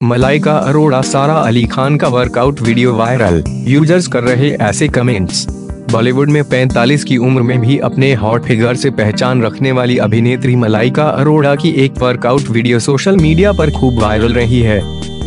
मलाइका अरोड़ा सारा अली खान का workout video viral users कर रहे ऐसे कमेंट्स बॉलीवुड में 45 की उम्र में भी अपने हॉट फिगर से पहचान रखने वाली अभिनेत्री मलाइका अरोड़ा की एक वर्कआउट वीडियो सोशल मीडिया पर खूब वायरल रही है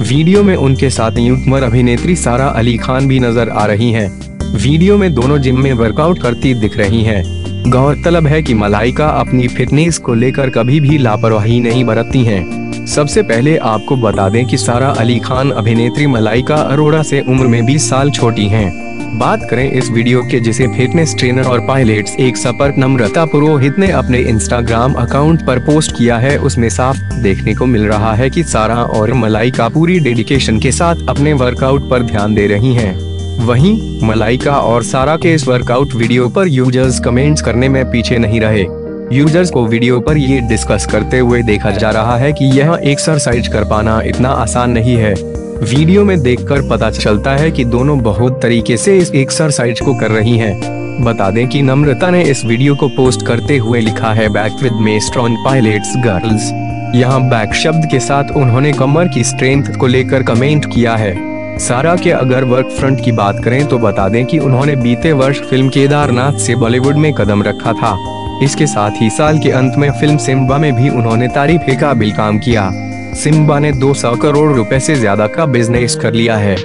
वीडियो में उनके साथ युगमर अभिनेत्री सारा अली खान भी नज़र आ रही हैं। वीडियो में दोनों जिम में वर्कआउट करती दिख रही हैं। गौरतलब है कि मलाइका अपनी फिटनेस को लेकर कभी भी लापरवाही नहीं बरतती हैं। सबसे पहले आपको बता दें कि सारा अली खान अभिनेत्री मलाइका अरोड़ा से उम्र में 20 साल छोटी हैं। बात करें इस वीडियो के जिसे फिटनेस ट्रेनर और पायलट्स एक सपर नम्रता पुरोहित ने अपने इंस्टाग्राम अकाउंट पर पोस्ट किया है, उसमें साफ़ देखने को मिल रहा है कि सारा और मलाइका पूरी डेडिकेशन के साथ अपने वर्कआउट पर ध्यान दे रही हैं। वहीं, मलाइका और सारा के इस वर्कआउट वीडियो पर यूज़र्स कमेंट्स करने में पीछे नहीं रहे यूज़र्स को वीडियो पर ये डिस्कस करते हुए देखा जा रहा है कि यह एक्सरसाइज कर पाना इतना आसान नहीं है। वीडियो में देखकर पता चलता है कि दोनों बहुत तरीके से इस एक्सरसाइज को कर रही हैं। बता दें कि नम्रता ने इस वीडियो को पोस्ट करते हुए लिखा है back with me strong pilates girls यहाँ बैक शब्द के साथ उन्होंने कमर की स्ट्रेंथ को लेकर कमेंट किया है। सारा के अगर वर्क फ्रंट की बात करें तो बता दें कि उन्होंने बीते वर्ष फ़िल्म केदारनाथ से बॉलीवुड में कदम रखा था। इसके साथ ही साल के अंत में फ़िल्म सिम्बा में भी उन्होंने तारीफ़ काबिल काम किया। सिम्बा ने 200 करोड़ रुपए से ज़्यादा का बिज़नेस कर लिया है।